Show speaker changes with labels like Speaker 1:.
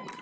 Speaker 1: Woo!